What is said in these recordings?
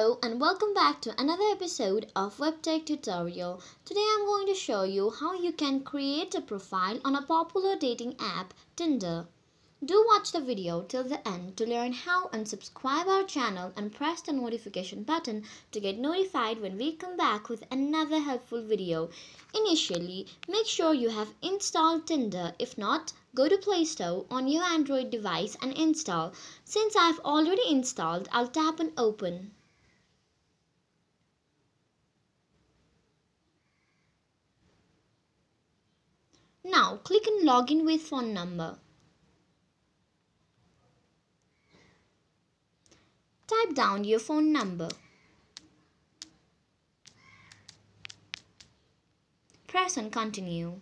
Hello and welcome back to another episode of WebTech tutorial. Today I'm going to show you how you can create a profile on a popular dating app Tinder. Do watch the video till the end to learn how and subscribe our channel and press the notification button to get notified when we come back with another helpful video. Initially, make sure you have installed Tinder. If not, go to Play Store on your Android device and install. Since I've already installed, I'll tap and open. Now click on login with phone number. Type down your phone number. Press on continue.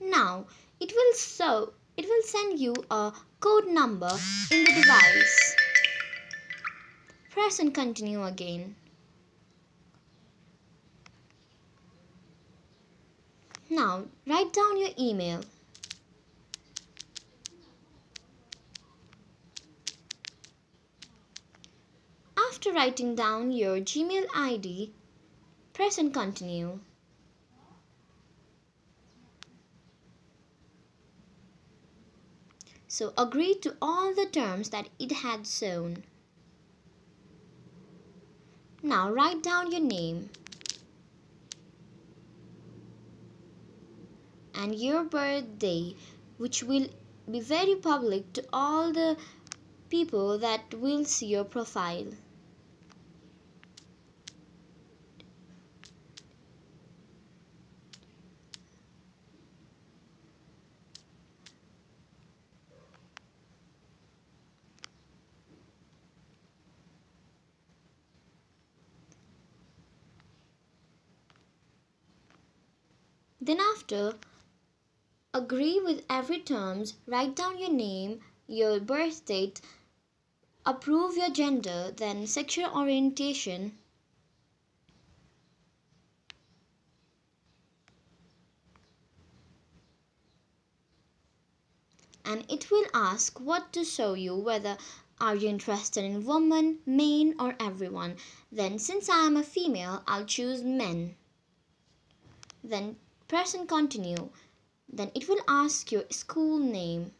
Now it will show it will send you a code number in the device. Press on continue again. Now write down your email. After writing down your Gmail ID, press and continue. So agree to all the terms that it had shown. Now write down your name and your birthday which will be very public to all the people that will see your profile. Then after agree with every terms, write down your name, your birth date, approve your gender, then sexual orientation, and it will ask what to show you whether are you interested in woman, men or everyone. Then since I am a female, I'll choose men. Then Press and continue. Then it will ask your school name.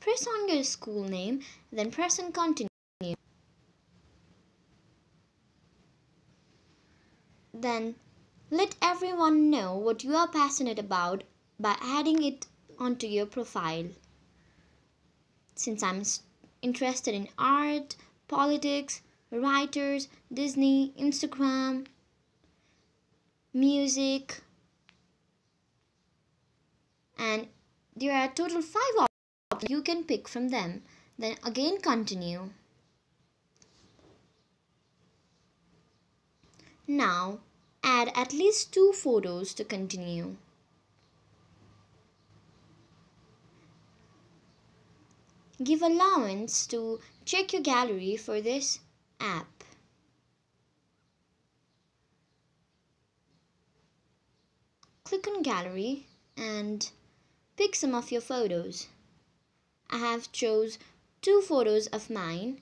Press on your school name, then press and continue. Then let everyone know what you are passionate about by adding it onto your profile since I'm interested in art, politics, writers, Disney, Instagram, music, and there are total five options you can pick from them. Then again continue. Now add at least two photos to continue. Give allowance to check your gallery for this app. Click on gallery and pick some of your photos. I have chose two photos of mine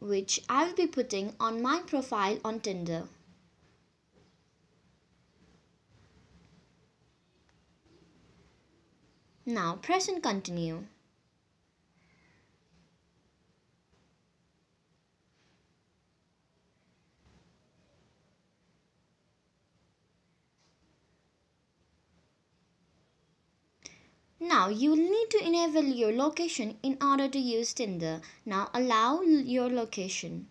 which I'll be putting on my profile on Tinder. Now press and continue. Now you will need to enable your location in order to use Tinder. Now allow your location.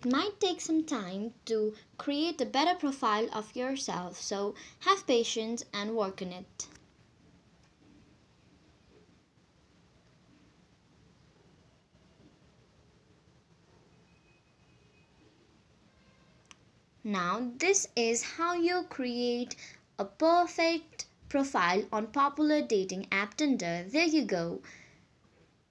It might take some time to create a better profile of yourself, so have patience and work on it. Now, this is how you create a perfect profile on popular dating app Tinder. There you go.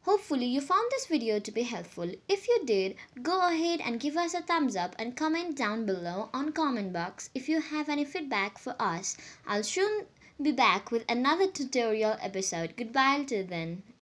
Hopefully you found this video to be helpful. If you did, go ahead and give us a thumbs up and comment down below on comment box if you have any feedback for us. I'll soon be back with another tutorial episode. Goodbye till then.